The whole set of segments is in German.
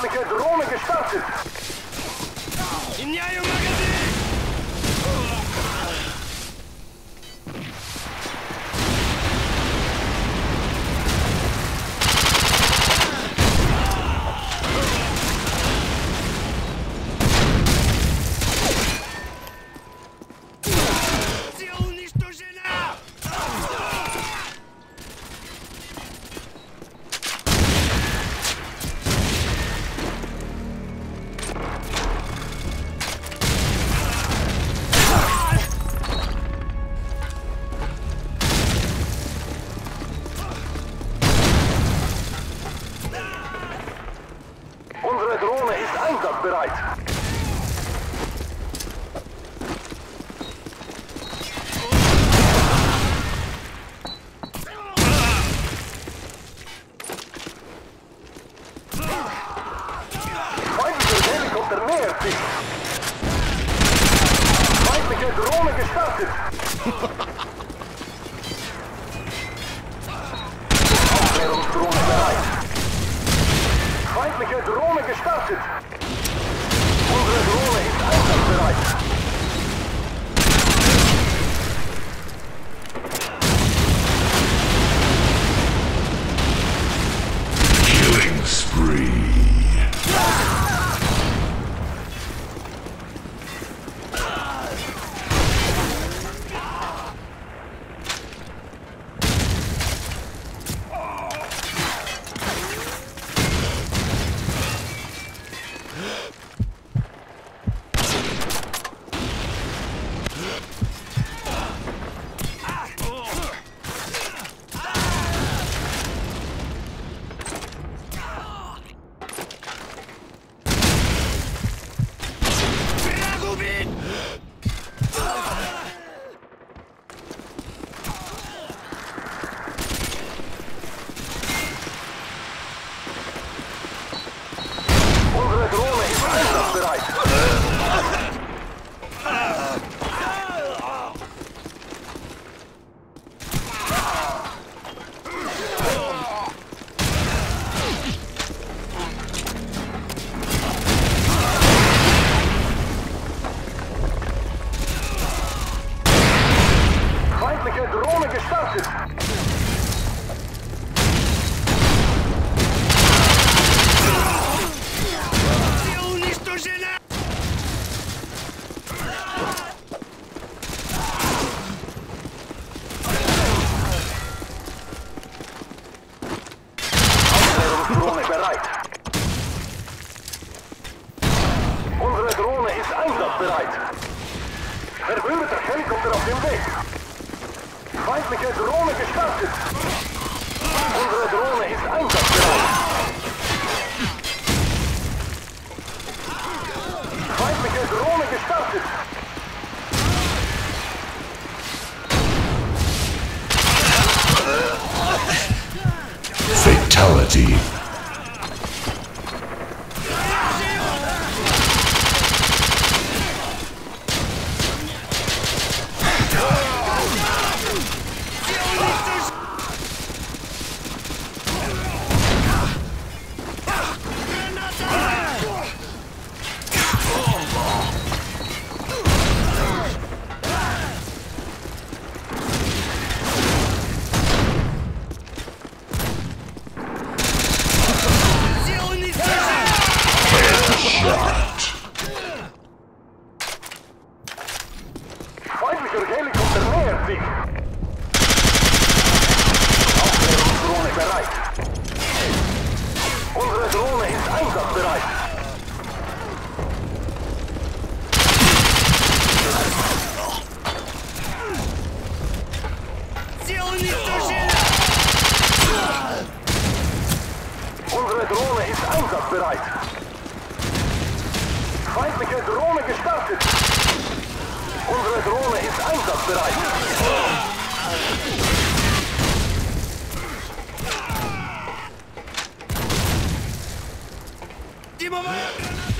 feindliche Drohne gestartet. In Magazin! Drohne ist einsatzbereit! Feindlicher Helikopter nähert sich! Feindliche Drohne gestartet! Headshot. Feindlicher Helikopter nähert sich. Aufklärungsdrohne bereit. Unsere Drohne ist einsatzbereit. Unsere Drohne ist einsatzbereit. habe ich eine Drohne gestartet. Unsere Drohne ist einsatzbereit. Immer weiter!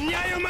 にゃよ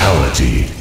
Fatality.